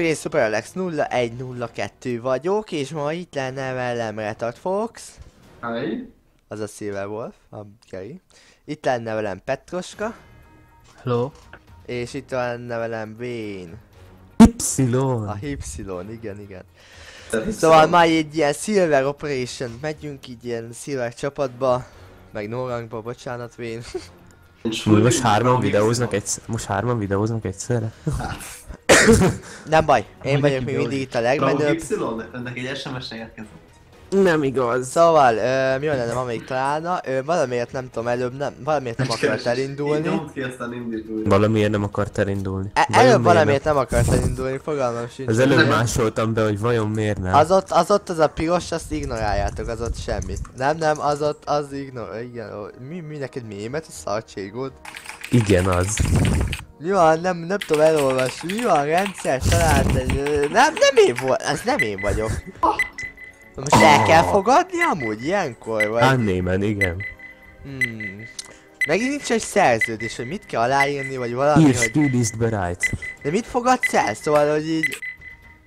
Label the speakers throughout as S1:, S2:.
S1: Sziasztok, én Super Alex 0102 vagyok, és ma itt lenne velem Retard Fox,
S2: Hi.
S1: az a Silver Wolf, a Gary. Itt lenne velem Petroska,
S3: Hello.
S1: és itt lenne velem Vane.
S3: Y.
S1: A Y, igen, igen. Szóval ma egy ilyen Silver Operation megyünk, így ilyen Silver csapatba, meg no rangba, bocsánat Vane.
S3: Most hárman videóznak egyszer. Most hárman videóznak egyszerre.
S1: Nem baj, én
S3: Hogy
S1: vagyok még mindig itt a legmenőbb.
S2: Y, ennek egy SMS-e érkezett.
S3: Nem igaz.
S1: Szóval, ö, mi lenne, ma még találna, ö, valamiért nem tudom, előbb nem, valamiért nem akart elindulni.
S3: Valamiért nem akart elindulni.
S1: E- előbb
S3: miért
S1: valamiért nem akart elindulni, fogalmam sincs.
S3: Az előbb másoltam be, hogy vajon miért nem.
S1: Az ott, az ott az a piros, azt ignoráljátok, az ott semmit. Nem, nem, az ott, az ignor... Igen, mi, mi neked mémet, a szartségod?
S3: Igen, az.
S1: Van, nem, nem tudom elolvasni, mi van, rendszer, talált egy... Nem, nem én volt, ez nem én vagyok. Most el kell fogadni amúgy ilyenkor, vagy?
S3: Annémen, igen.
S1: Hmm. Megint nincs egy szerződés, hogy mit kell aláírni, vagy valami,
S3: Ír
S1: hogy...
S3: Stilist bereit.
S1: De mit fogadsz el? Szóval, hogy így...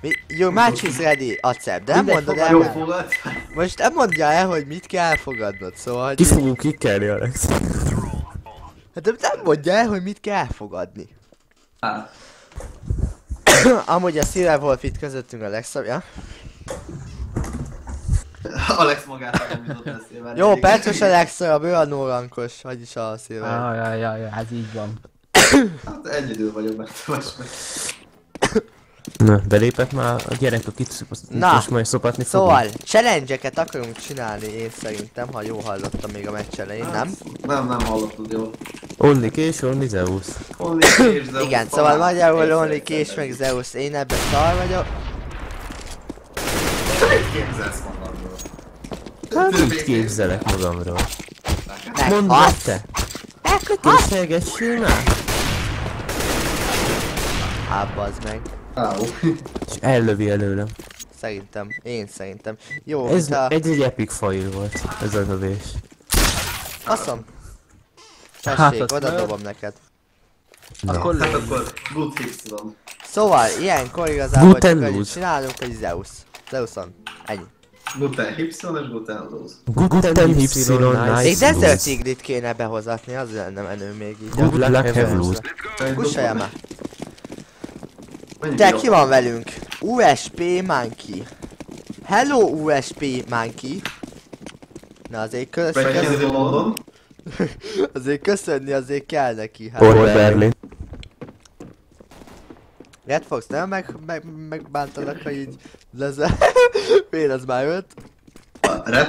S1: Mi, your match is ready, accept, de nem mondod el,
S2: Jó
S1: most nem mondja el, hogy mit kell elfogadnod, szóval, hogy
S3: Ki fogunk kikelni, Alex?
S1: Hát de nem mondja el, hogy mit kell elfogadni.
S2: Hát,
S1: Amúgy a Silver Wolf itt közöttünk a legszebb, ja?
S2: Alex magát nem jutott eszébe.
S1: Jó, Petros a legszebb, ő a nórankos, vagyis a Silver.
S4: Ah, ja, ja, ja, ez így van.
S2: Hát egy idő vagyok benne, most meg.
S3: Na, belépett már a gyerek, akit
S1: Na,
S3: most majd szopatni
S1: Szóval, challenge-eket akarunk csinálni, én szerintem, ha jól hallottam még a meccs elején, nem?
S2: Nem, nem hallottad jól.
S3: Only és Only Zeus.
S2: Only és Zeus
S1: Igen, szóval magyarul Only Kés meg Zeus, én ebben szar vagyok.
S2: Mit képzelsz magadról?
S3: Hát mit képzelek magamról? Mondd meg te! Elkötészelgessél már!
S1: Hát bazd meg.
S2: Áó.
S3: És ellövi előlem.
S1: Szerintem, én szerintem. Jó,
S3: Ez
S1: a...
S3: egy, egy epic fail volt, ez a lövés.
S1: Faszom.
S4: Hát,
S1: Tessék,
S4: azt
S1: oda dobom neked.
S4: Akkor
S2: Hát akkor good hits.
S1: Szóval, ilyenkor igazából
S3: Guten
S1: csak annyit csinálunk, hogy Zeus. Zeuson. Ennyi.
S2: Gluten Y és gluten lose.
S3: Guten
S1: Még
S3: nice
S1: Desert
S3: lose.
S1: Eaglet kéne behozatni, az lenne menő még így.
S3: Good luck, have lose.
S1: Kussolja már.
S2: Jobbra.
S1: ki van velünk? USP Monkey. Hello USP Monkey. Na azért köszönni, azért köszönni azért kell neki. Hát.
S3: Port Berlin.
S1: Red Fox nem meg, meg, megbántanak, ha így lezel. Én az már öt.
S2: Red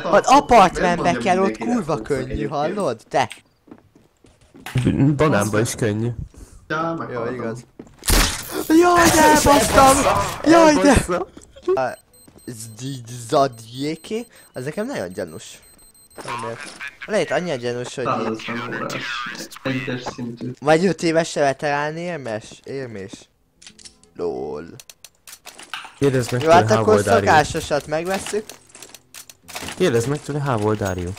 S1: Hát
S2: miért
S1: kell, ott kurva könnyű, hallod? Te.
S3: Banánba is könnyű.
S2: Ja,
S1: Jó, igaz. Jaj, de elbasztam! Jaj, de! Zadjéki, az nekem nagyon gyanús. Lehet annyira gyanús, hogy így
S2: 150 órás. Egyes szintű.
S1: vagy 5 éves veterán érmes, érmés. Lol.
S3: Kérdezd meg
S1: Jó, hát akkor szokásosat megvesszük.
S3: Kérdezd meg tőle, are you?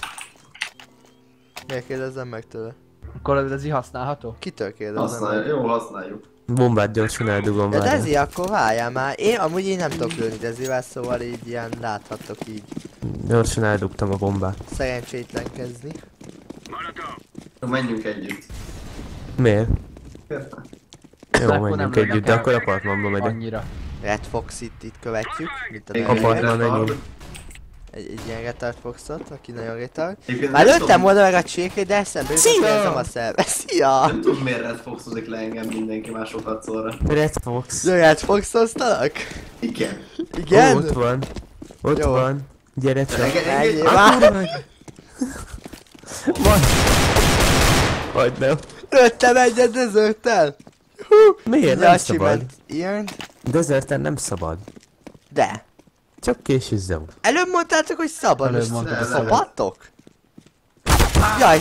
S1: Miért kérdezzem meg tőle?
S4: Akkor a Dezi használható?
S1: Kitől kérdezzem
S2: Használjuk, jó, használjuk.
S3: Bombát gyorsan eldugom
S1: De
S3: várjál.
S1: Dezi, akkor várjál már. Én amúgy én nem tudok lőni Dezivel, szóval így ilyen láthattok így
S3: Gyorsan eldugtam a bombát.
S1: szerencsétlenkezni.
S2: Jó, menjünk együtt.
S3: Miért?
S2: Értem.
S3: Jó,
S4: akkor
S3: menjünk együtt, de akkor apartmanba megyek.
S4: Annyira.
S1: Red Fox itt, itt követjük,
S3: Apartman menjünk.
S1: Egy, egy ilyen retard Foxot, aki nagyon retard. Már lőttem volna meg a csékét, de eszembe jutott, a szerve. Szia!
S2: Nem tudom miért Red Foxozik le engem mindenki már sokat szóra.
S3: Red Fox.
S1: Jó, Red Foxoztalak?
S2: Igen.
S1: Igen?
S3: Ó, ott van. Ott
S1: Jó.
S3: van. Gyere csak. Van. Hagyd nem.
S1: Lőttem egyet dezerttel!
S3: Miért nem szabad?
S1: Earned?
S3: Deserten nem szabad.
S1: De.
S3: Csak kés és Zeus.
S1: Előbb mondtátok, hogy szabad,
S4: Előbb mondtad,
S2: hogy
S1: szabadtok? Jaj!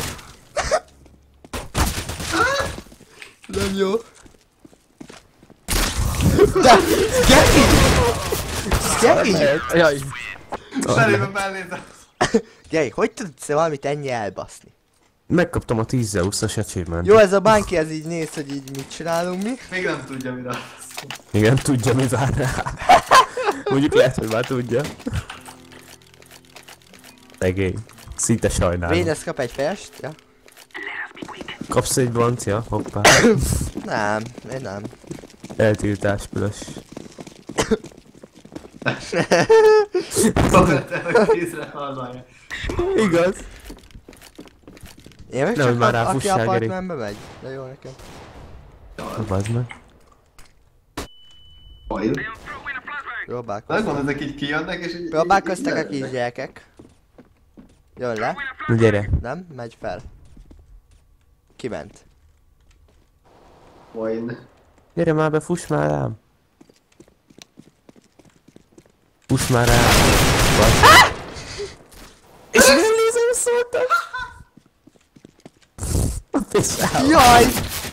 S1: Nem jó. De, Geri! Geri!
S4: Jaj,
S2: Felébe belézem.
S1: Geri, hogy tudsz valamit ennyi elbaszni?
S3: Megkaptam a 10 Zeus-as achievement.
S1: Jó, ez a banki, ez így néz, hogy így mit csinálunk mi.
S2: Még nem tudja, mire
S3: Igen, tudja mi vár rá. Mondjuk lehet, hogy már tudja. Szegény. Szinte sajnálom.
S1: Vénesz kap egy fest? Ja.
S3: Kapsz egy blancia? Hoppá.
S1: Nem, én nem.
S3: Eltiltás piros.
S2: Pavetel, kézre halálja.
S3: Igaz.
S1: Én meg
S3: Nehogy
S1: csak
S3: már
S1: a, aki apartmanbe megy. De jó nekem.
S3: Bazd meg.
S2: Majd.
S1: Próbálkoztak.
S2: Megvan, ezek így kijönnek, és így...
S1: Próbálkoztak a kisgyerekek. Jön le.
S3: Gyere.
S1: Nem? Megy fel. Kiment.
S2: Majd.
S3: Gyere már be, fuss már rám. Fuss már rám. Bazd. És nem nézem, szóltam.
S1: Jaj!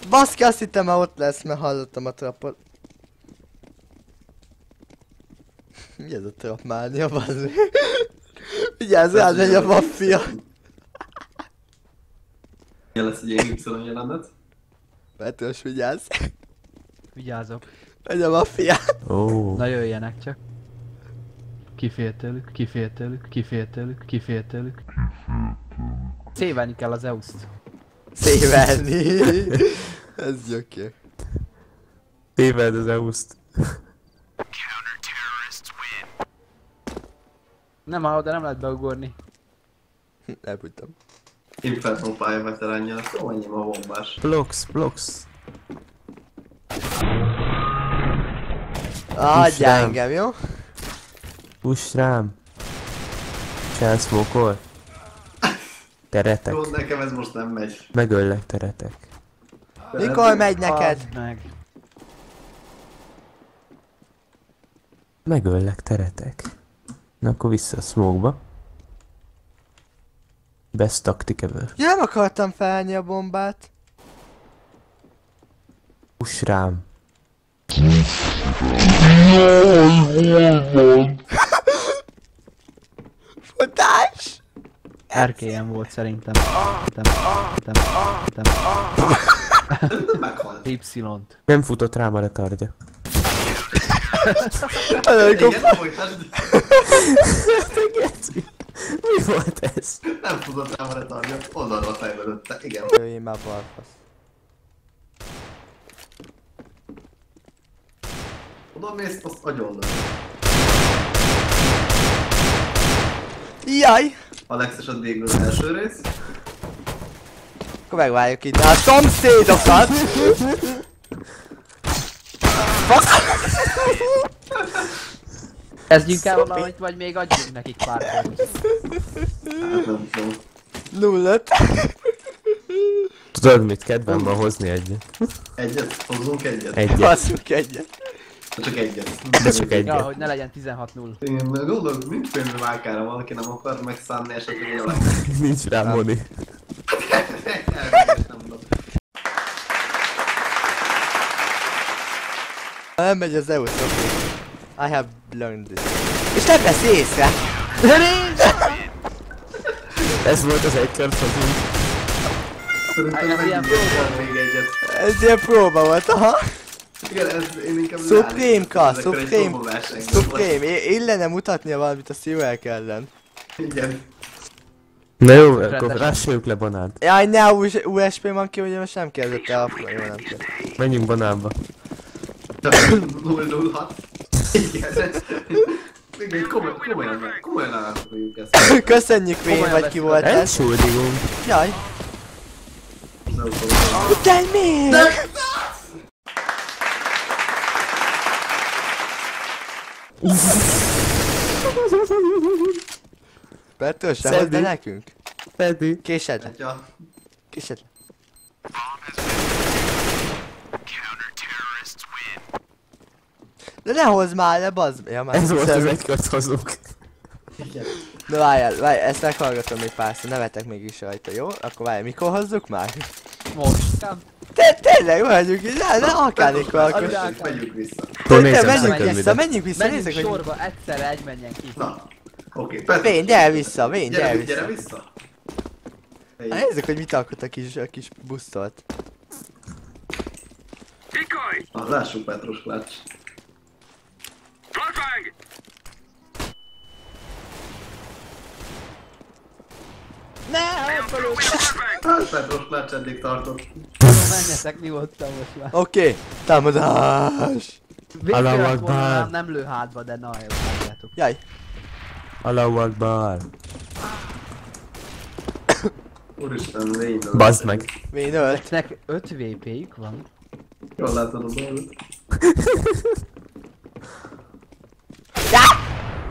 S1: Baszki, azt hittem már ott lesz, mert hallottam a trapot. Mi ez a trap mánia, bazd? Vigyázz, rád megy a maffia.
S2: Ilyen lesz egy ilyen Y jelenet.
S1: Petős, vigyázz.
S4: Vigyázok.
S1: Megy a maffia.
S3: Ó.
S4: Na jöjjenek csak. Kifér tőlük, kifér tőlük, kifér tőlük, kifér tőlük. Szévelni kell az Zeus-t.
S1: Szévelni. Ez gyökér.
S3: Téved az Euszt.
S4: Nem áll, de nem lehet beugorni.
S1: Elbújtam.
S2: Inferno pálya veteránja, szóval ennyi a bombás.
S3: Blox, blox.
S1: Adja
S3: rám.
S1: engem, jó?
S3: Fuss rám. Smokol. Teretek.
S2: Jó, nekem ez most nem megy.
S3: Megöllek teretek.
S1: Mikor megy neked?
S4: Meg.
S3: Megöllek teretek. Na akkor vissza a smoke-ba. Best tactic ever.
S1: Ja, nem akartam felni a bombát.
S3: Fuss rám.
S1: Futás!
S4: RKM volt szerintem. Szerintem. Szerintem. Szerintem.
S2: Meghalt.
S4: Y-t.
S3: Nem futott rám a retardja.
S2: Igen, folytasd.
S3: Mi volt ez?
S2: Nem tudott rám a retardja. Oldalra fejlődötte. Igen.
S1: Jöjjön már balfasz.
S2: Oda mész, azt agyon
S1: Jaj!
S2: Alex és a végül az első rész.
S1: Akkor megvárjuk itt a szomszédokat!
S4: Kezdjünk el valamit, vagy még adjunk nekik pár pontot.
S2: Hát.
S1: Nullot.
S3: Tudod mit? Kedvem van hozni egyet.
S2: Egyet? Hozzunk egyet?
S3: Egyet.
S1: Basszuk egyet.
S2: Csak egyet.
S3: De csak
S4: Ja,
S3: egyet.
S4: hogy ne legyen 16-0.
S2: Igen, mert gondolom, mint filmű válkára valaki nem akar megszánni esetleg a.
S3: Nincs rá moni.
S2: Nem tudom.
S1: Nem megy az EU I have learned this. És nem vesz észre!
S3: Ez volt az egy kört hazunk.
S2: Szerintem
S4: Ez ilyen
S2: megnyitottam még egyet.
S1: Ez ilyen próba volt, aha.
S2: Igen, ez én inkább
S1: Supreme,
S2: volt.
S1: Supreme, I- illene mutatnia valamit a szívek ellen.
S2: Igen.
S3: Na jó, akkor rássoljuk le banánt.
S1: Jaj, ne US- USP van ki, ugye most nem kérdezett el a jó, nem kell.
S3: Menjünk banánba.
S2: Csak 006. Igen. Igen, komoly- komolyan, komolyan átfogjuk ezt.
S1: Köszönjük Vén, vagy ki volt ez.
S3: Entschuldigung.
S1: Jaj,
S2: Nem tudom.
S1: utány még! Petős,
S3: Szedi.
S1: lehozd be nekünk?
S3: Pedig.
S1: Késed késed De ne hozz már le, bazd! Ja, már
S3: Ez volt az
S1: szemű.
S3: egy kört hazunk.
S2: Igen.
S1: Na várjál, várjál, ezt meghallgatom még párszor, nevetek mégis rajta, jó? Akkor várjál, mikor hozzuk már?
S4: Most. Nem.
S1: Te, tényleg vagyunk így, ne, ne akármikor akkor.
S2: Megyünk vissza.
S1: Te, menjünk vissza, menjünk vissza,
S4: Menjünk
S1: nézzük, hogy...
S4: sorba, egyszerre egy menjen ki.
S2: Na. Oké, Petr.
S1: Vén, gyere vissza, Vén, gyere
S2: Gyere,
S1: vissza.
S2: gyere vissza.
S1: Nézzük, hogy mit alkot a kis, a kis busztolt.
S2: ah, lássuk Petrus Klács.
S4: Ne, elfölött!
S2: Hát Petrus Klács eddig tartott.
S4: Menjetek nyugodtan most már.
S1: Oké, okay, támadás!
S3: Allahu
S4: Végre
S3: Akbar.
S4: volna nem, lő hátba, de na, jó, látjátok.
S1: Jaj,
S3: Allahu Akbar.
S2: Úristen, végig.
S3: Bazd meg.
S1: Vén ölt.
S4: Nek 5 VP-jük van.
S2: Jól látod a dolgot.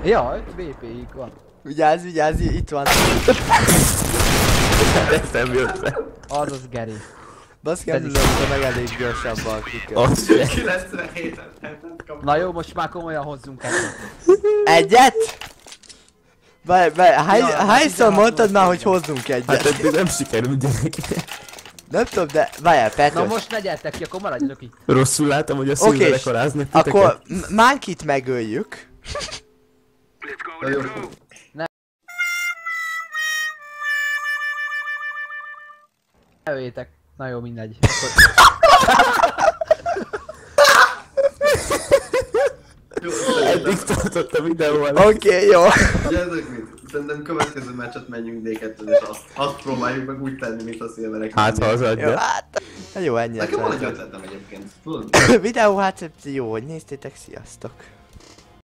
S4: Ja, 5 VP-jük van.
S1: Vigyázz, vigyázz, itt van.
S3: Ez nem jött le.
S4: Az az Geri.
S1: Baszki, nem lőtte meg elég gyorsabban.
S3: Az se.
S2: 97-et kap.
S4: Na jó, most már komolyan hozzunk egyet.
S1: Egyet? Várj, várj, hány,
S4: Ja,
S1: hányszor
S4: 16
S1: mondtad már, hogy hozzunk
S3: Hát
S1: egyet?
S3: eddig nem sikerült gyerek.
S1: Nem tudom, de várjál,
S4: Na
S1: Petrus.
S4: most ne gyertek ki, akkor maradjatok itt.
S3: Rosszul látom, hogy a szülverek
S1: és
S3: aláznak titeket.
S1: Akkor Mánkit megöljük.
S2: Na jó.
S4: Elvétek. Na jó, mindegy. Akkor...
S2: Jó,
S3: Eddig tartott a videóval.
S1: Oké, okay, jó.
S2: Tudjátok mit? Szerintem következő meccset menjünk d és azt, azt próbáljuk meg úgy tenni, mint a szilverek.
S3: Hát ha az
S1: Jó,
S3: adja.
S1: hát... Na jó, ennyi.
S2: Nekem van egy ötletem egyébként. Tudod?
S1: Videó hát jó, hogy néztétek, sziasztok.